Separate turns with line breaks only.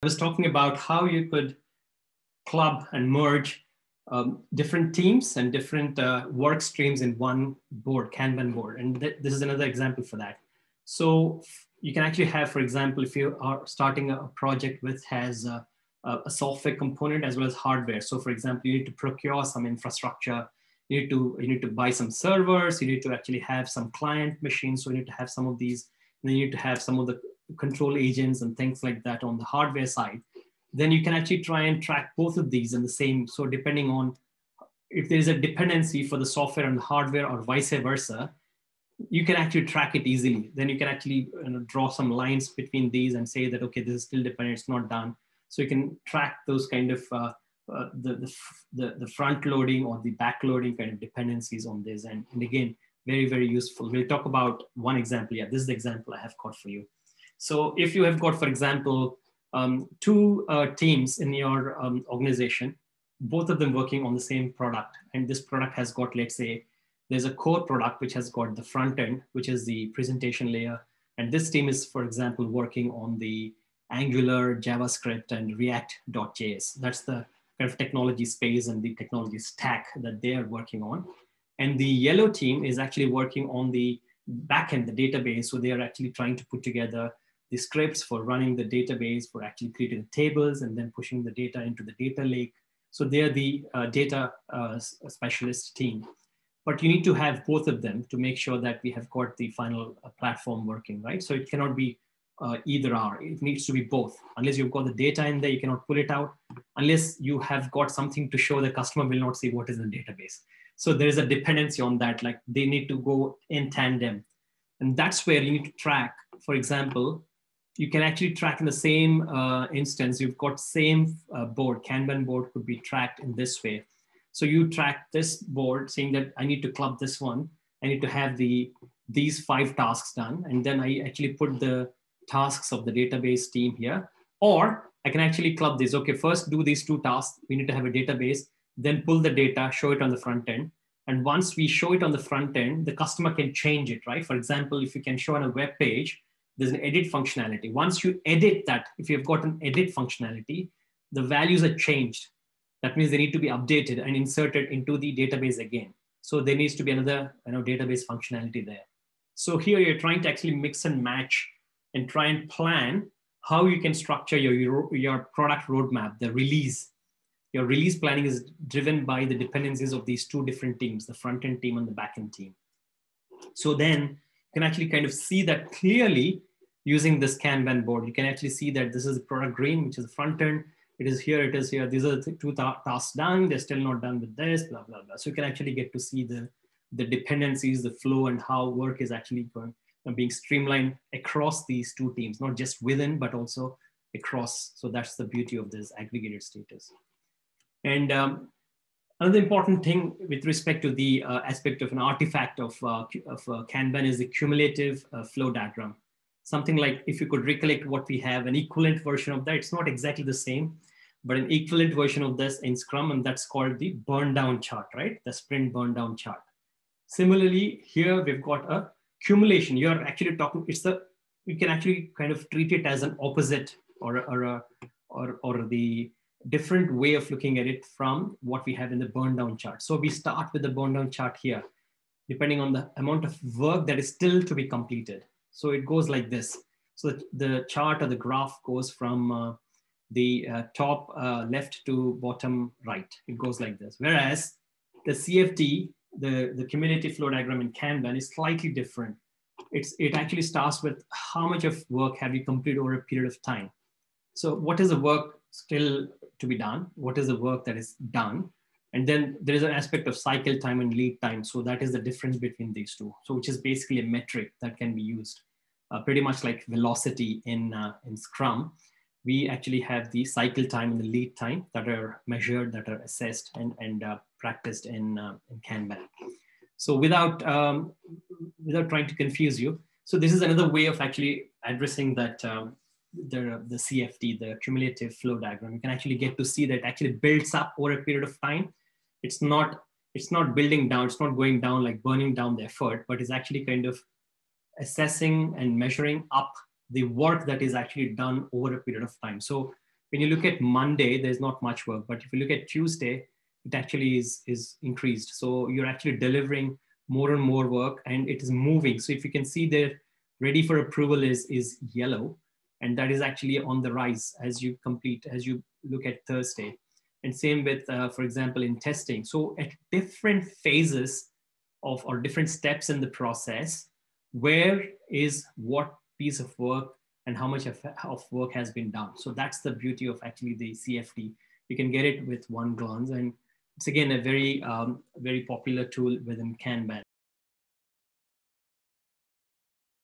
I was talking about how you could club and merge um, different teams and different uh, work streams in one board, Kanban board. And th this is another example for that. So you can actually have, for example, if you are starting a project with has a, a software component as well as hardware. So for example, you need to procure some infrastructure, you need to you need to buy some servers, you need to actually have some client machines. So you need to have some of these, and then you need to have some of the control agents and things like that on the hardware side. Then you can actually try and track both of these in the same. So depending on if there is a dependency for the software and the hardware or vice versa, you can actually track it easily. Then you can actually you know, draw some lines between these and say that, okay, this is still dependent, it's not done. So you can track those kind of uh, uh, the, the, the, the, front loading or the back loading kind of dependencies on this. And, and again, very, very useful. We'll talk about one example. Yeah, this is the example I have got for you. So if you have got, for example, um, two uh, teams in your um, organization, both of them working on the same product, and this product has got, let's say, there's a core product which has got the front end, which is the presentation layer. And this team is, for example, working on the Angular, JavaScript, and React.js. That's the kind of technology space and the technology stack that they are working on. And the yellow team is actually working on the backend, the database. So they are actually trying to put together the scripts for running the database, for actually creating the tables and then pushing the data into the data lake. So they're the uh, data uh, specialist team. But you need to have both of them to make sure that we have got the final uh, platform working, right? So it cannot be uh, either or. It needs to be both. Unless you've got the data in there, you cannot pull it out. Unless you have got something to show the customer will not see what is in the database. So there is a dependency on that. Like they need to go in tandem. And that's where you need to track, for example, you can actually track in the same uh, instance. You've got same uh, board, Kanban board could be tracked in this way. So you track this board saying that I need to club this one. I need to have the these five tasks done. And then I actually put the tasks of the database team here. Or I can actually club this. Okay, first do these two tasks. We need to have a database, then pull the data, show it on the front end. And once we show it on the front end, the customer can change it, right? For example, if you can show on a web page, there's an edit functionality. Once you edit that, if you've got an edit functionality, the values are changed. That means they need to be updated and inserted into the database again. So there needs to be another you know, database functionality there. So here you're trying to actually mix and match and try and plan how you can structure your, your, your product roadmap, the release. Your release planning is driven by the dependencies of these two different teams, the front end team and the back end team. So then you can actually kind of see that clearly using this Kanban board. You can actually see that this is the product green, which is the front end. It is here, it is here. These are the two tasks done. They're still not done with this, blah, blah, blah. So you can actually get to see the, the dependencies, the flow, and how work is actually going, uh, being streamlined across these two teams, not just within, but also across. So that's the beauty of this aggregated status. And um, another important thing with respect to the uh, aspect of an artifact of, uh, of uh, Kanban is the cumulative uh, flow diagram something like if you could recollect what we have, an equivalent version of that. It's not exactly the same, but an equivalent version of this in Scrum, and that's called the burn down chart, right? The sprint burn down chart. Similarly, here we've got a accumulation. You're actually talking, it's the, you can actually kind of treat it as an opposite or, or, a, or, or the different way of looking at it from what we have in the burn down chart. So we start with the burn down chart here, depending on the amount of work that is still to be completed. So it goes like this. So the chart or the graph goes from uh, the uh, top uh, left to bottom right. It goes like this. Whereas the CFD, the, the cumulative flow diagram in Kanban is slightly different. It's, it actually starts with how much of work have you completed over a period of time. So what is the work still to be done? What is the work that is done? And then there is an aspect of cycle time and lead time. So that is the difference between these two. So which is basically a metric that can be used uh, pretty much like velocity in, uh, in Scrum, we actually have the cycle time and the lead time that are measured, that are assessed and, and uh, practiced in, uh, in Kanban. So without, um, without trying to confuse you, so this is another way of actually addressing that um, the, the CFD, the cumulative flow diagram. You can actually get to see that actually builds up over a period of time. It's not, it's not building down, it's not going down like burning down the effort, but it's actually kind of assessing and measuring up the work that is actually done over a period of time. So when you look at Monday, there's not much work, but if you look at Tuesday, it actually is, is increased. So you're actually delivering more and more work and it is moving. So if you can see there, ready for approval is, is yellow and that is actually on the rise as you complete, as you look at Thursday. And same with, uh, for example, in testing. So at different phases of or different steps in the process, where is what piece of work and how much of, of work has been done. So that's the beauty of actually the CFD. You can get it with one glance and it's again a very, um, very popular tool within Kanban.